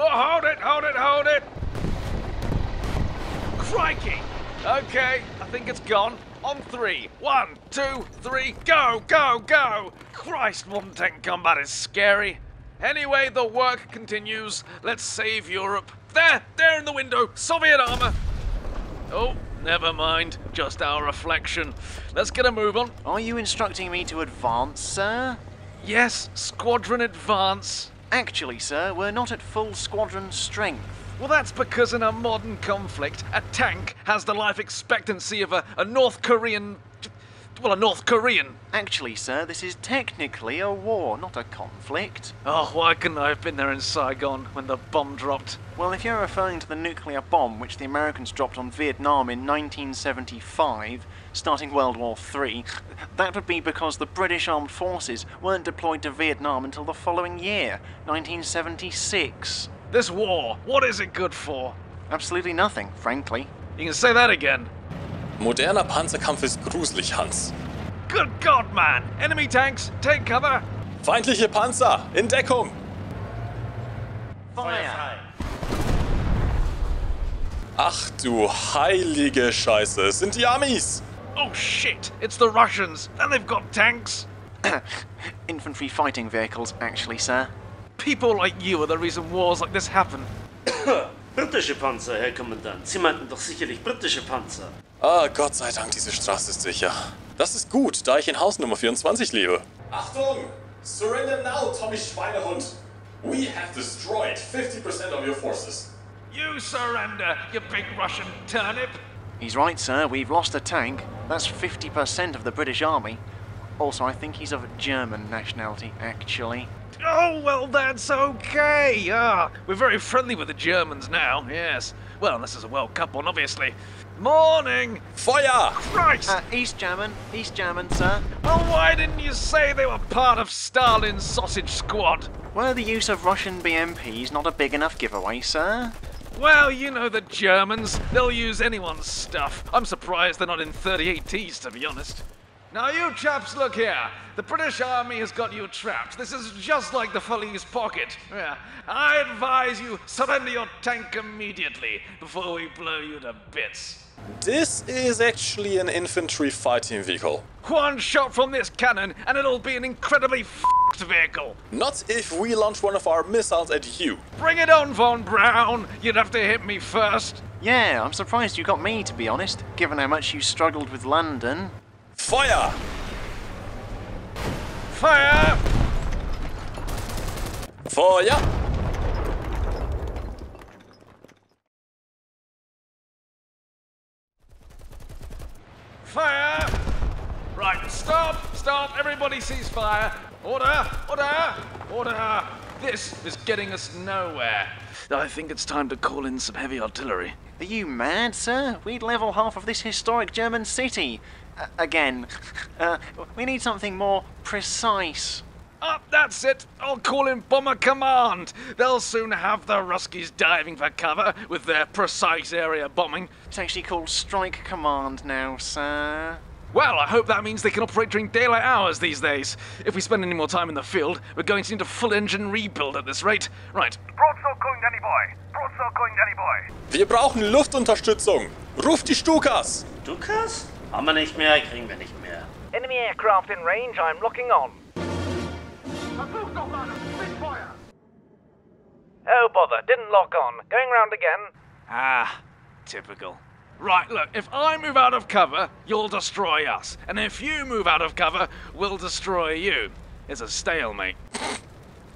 Whoa, hold it, hold it, hold it! Crikey! Okay, I think it's gone. On three. One, two, three, go, go, go! Christ, modern tank combat is scary. Anyway, the work continues. Let's save Europe. There, there in the window, Soviet armor. Oh, never mind. Just our reflection. Let's get a move on. Are you instructing me to advance, sir? Yes, squadron advance. Actually, sir, we're not at full squadron strength. Well, that's because in a modern conflict, a tank has the life expectancy of a, a North Korean. Well, a North Korean. Actually, sir, this is technically a war, not a conflict. Oh, why couldn't I have been there in Saigon when the bomb dropped? Well, if you're referring to the nuclear bomb which the Americans dropped on Vietnam in 1975, starting World War III, that would be because the British Armed Forces weren't deployed to Vietnam until the following year, 1976. This war, what is it good for? Absolutely nothing, frankly. You can say that again. Moderner Panzerkampf ist gruselig, Hans. Good God, man! Enemy tanks, take cover! Feindliche Panzer, in Deckung! Fire! Ach du heilige Scheiße, es sind die Amis! Oh shit, it's the Russians, and they've got tanks! Infantry fighting vehicles, actually, sir. People like you are the reason wars like this happen. Britische Panzer, Herr Kommandant. Sie meinten doch sicherlich britische Panzer. Ah, Gott sei Dank, diese Straße ist sicher. Das ist gut, da ich in Haus Nummer 24 lebe. Achtung! Surrender now, Tommy Schweinehund! We have destroyed 50% of your forces. You surrender, you big Russian turnip! He's right, sir. We've lost a tank. That's 50% of the British Army. Also, I think he's of German nationality, actually. Oh, well, that's okay. Ah, we're very friendly with the Germans now, yes. Well, unless there's a World Cup on, obviously. Morning! Feuer! Christ! Uh, East German, East German, sir. well, why didn't you say they were part of Stalin's sausage squad? Were the use of Russian BMPs not a big enough giveaway, sir? Well, you know the Germans. They'll use anyone's stuff. I'm surprised they're not in 38Ts, to be honest. Now, you chaps, look here. The British Army has got you trapped. This is just like the Falaise pocket. Yeah. I advise you surrender your tank immediately before we blow you to bits. This is actually an infantry fighting vehicle. One shot from this cannon, and it'll be an incredibly f***ed vehicle. Not if we launch one of our missiles at you. Bring it on, Von Braun. You'd have to hit me first. Yeah, I'm surprised you got me, to be honest, given how much you struggled with London. Fire! Fire! Fire! Right, stop, stop, everybody cease fire. Order, order, order. This is getting us nowhere. I think it's time to call in some heavy artillery. Are you mad, sir? We'd level half of this historic German city. Uh, again, uh, we need something more precise. Up, that's it. I'll call in Bomber Command. They'll soon have the Ruskies diving for cover with their precise area bombing. It's actually called Strike Command now, sir. Well, I hope that means they can operate during daylight hours these days. If we spend any more time in the field, we're going to need a full engine rebuild at this rate. Right. Broadsword going, Danny boy. Broadsword going, Danny boy. Wir brauchen Luftunterstützung. Ruf die Stukas! Dukas? Haben wir nicht mehr, kriegen wir nicht mehr. Enemy aircraft in range, I'm locking on. Versuch doch mal, Spitfire. Oh, bother, didn't lock on. Going round again. Ah, typical. Right, look, if I move out of cover, you'll destroy us. And if you move out of cover, we'll destroy you. It's a stalemate.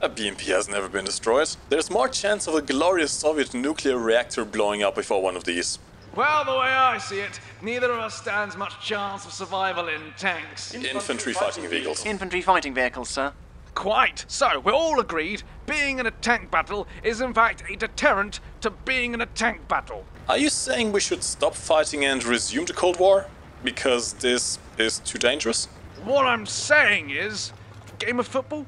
A BMP has never been destroyed. There's more chance of a glorious Soviet nuclear reactor blowing up before one of these. Well, the way I see it, neither of us stands much chance of survival in tanks. Infantry fighting vehicles. Infantry fighting vehicles, sir. Quite. So, we're all agreed being in a tank battle is in fact a deterrent to being in a tank battle. Are you saying we should stop fighting and resume the Cold War? Because this is too dangerous? What I'm saying is, game of football?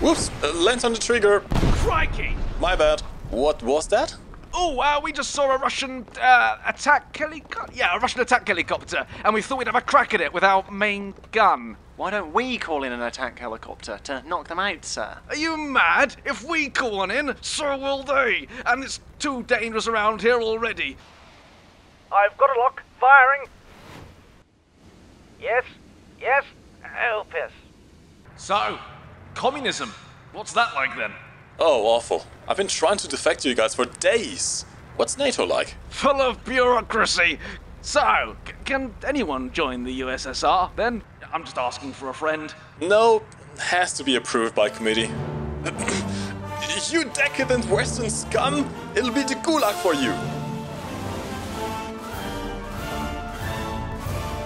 Whoops! Uh, lands on the trigger. Crikey! My bad. What was that? Oh, uh, we just saw a Russian uh, attack helicopter. Yeah, a Russian attack helicopter, and we thought we'd have a crack at it with our main gun. Why don't we call in an attack helicopter to knock them out, sir? Are you mad? If we call one in, so will they. And it's too dangerous around here already. I've got a lock. Firing. Yes. Yes. Oh, piss. So, communism. What's that like then? Oh, awful. I've been trying to defect to you guys for days. What's NATO like? Full of bureaucracy. So, c- can anyone join the USSR then? I'm just asking for a friend. No, has to be approved by committee. you decadent Western scum! It'll be the gulag for you!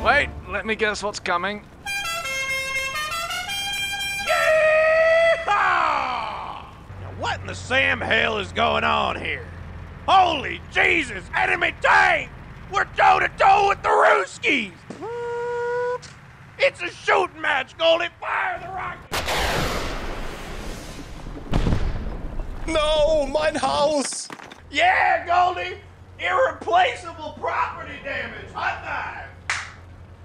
Wait, let me guess what's coming. What in the Sam hell is going on here? Holy Jesus, enemy tank! We're toe to toe with the Ruskies! It's a shooting match, Goldie! Fire the rocket! No, mein Haus! Yeah, Goldie! Irreplaceable property damage! Hot dive!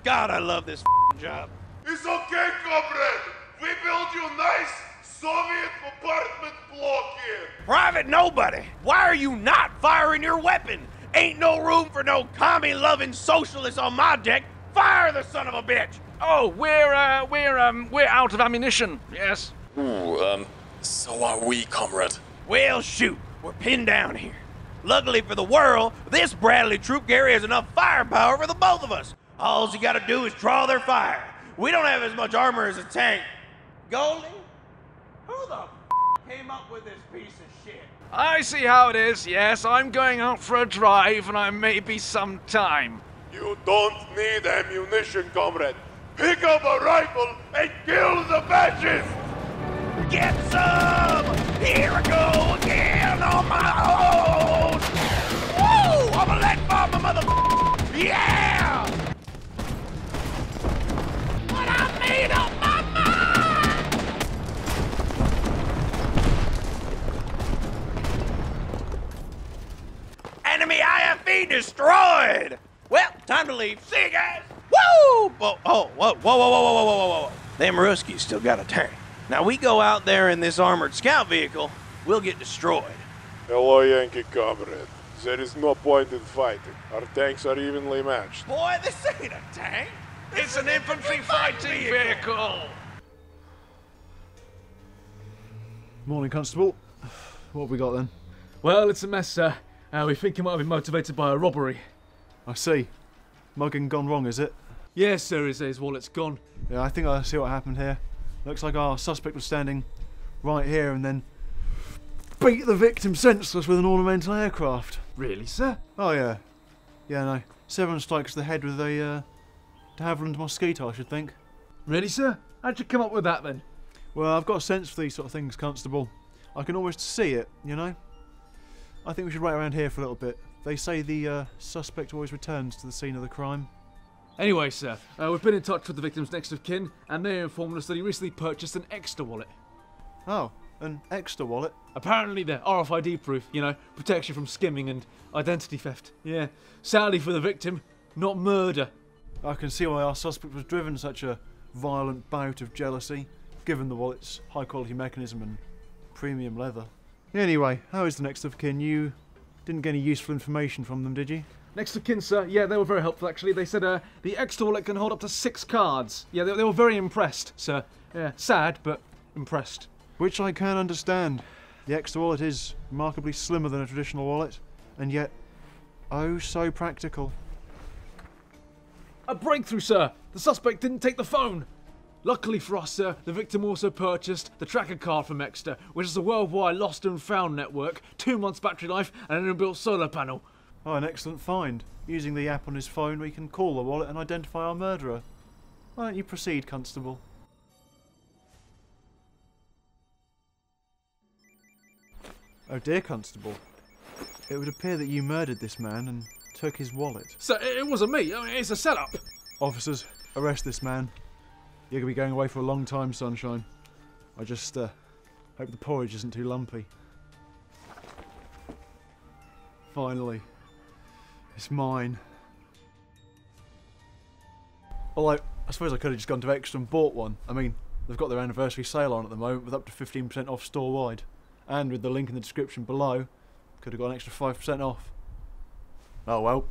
God, I love this f***ing job. It's okay, comrade. We built you nice Soviet apartment block here. Private nobody! Why are you not firing your weapon? Ain't no room for no commie-loving socialists on my deck! Fire the son of a bitch! Oh, we're uh, we're um, we're out of ammunition. Yes. Ooh, um, so are we, comrade. Well, shoot, we're pinned down here. Luckily for the world, this Bradley troop carry has enough firepower for the both of us. All you gotta do is draw their fire. We don't have as much armor as a tank. Goldie, who the f- came up with this piece of shit? I see how it is. Yes, I'm going out for a drive, and I may be some time. You don't need ammunition, comrade. Pick up a rifle and kill the badges. Get some! Here destroyed! Well, time to leave. See you guys! Woo! Whoa, oh, whoa, whoa, whoa, whoa, whoa, whoa, whoa, whoa, whoa. Them Ruskies still got a tank. Now we go out there in this armored scout vehicle, we'll get destroyed. Hello, Yankee comrade. There is no point in fighting. Our tanks are evenly matched. Boy, this ain't a tank. It's an infantry fighting vehicle. Morning, Constable. What have we got then? Well, it's a mess, sir. Uh, we think he might have been motivated by a robbery. I see. Mugging gone wrong, is it? Yes, sir, his, his wallet's gone. Yeah, I think I see what happened here. Looks like our suspect was standing right here and then beat the victim senseless with an ornamental aircraft. Really, sir? Oh, yeah. Yeah, no. Seven strikes to the head with a, uh, de Havilland Mosquito, I should think. Really, sir? How'd you come up with that then? Well, I've got a sense for these sort of things, Constable. I can almost see it, you know? I think we should wait around here for a little bit. They say the uh, suspect always returns to the scene of the crime. Anyway, sir, uh, we've been in touch with the victim's next of kin, and they informed us that he recently purchased an Ekster wallet. Oh, an Ekster wallet? Apparently, they're RFID proof, you know, protection from skimming and identity theft. Yeah. Sadly for the victim, not murder. I can see why our suspect was driven such a violent bout of jealousy, given the wallet's high quality mechanism and premium leather. Anyway, how is the next of kin? You didn't get any useful information from them, did you? Next to kin, sir. Yeah, they were very helpful, actually. They said uh, the Ekster wallet can hold up to six cards. Yeah, they, they were very impressed, sir. Yeah, sad, but impressed. Which I can understand. The Ekster wallet is remarkably slimmer than a traditional wallet, and yet, oh so practical. A breakthrough, sir! The suspect didn't take the phone! Luckily for us, sir, the victim also purchased the tracker card from Ekster, which is a worldwide lost and found network, two months battery life, and an inbuilt solar panel. Oh, an excellent find. Using the app on his phone, we can call the wallet and identify our murderer. Why don't you proceed, Constable? Oh dear, Constable. It would appear that you murdered this man and took his wallet. Sir, it it wasn't me. I mean, it's a setup. Officers, arrest this man. You're going to be going away for a long time, Sunshine. I just uh, hope the porridge isn't too lumpy. Finally. It's mine. Although, I suppose I could have just gone to Ekster and bought one. I mean, they've got their anniversary sale on at the moment with up to 15% off store wide. And with the link in the description below, could have got an extra 5% off. Oh well.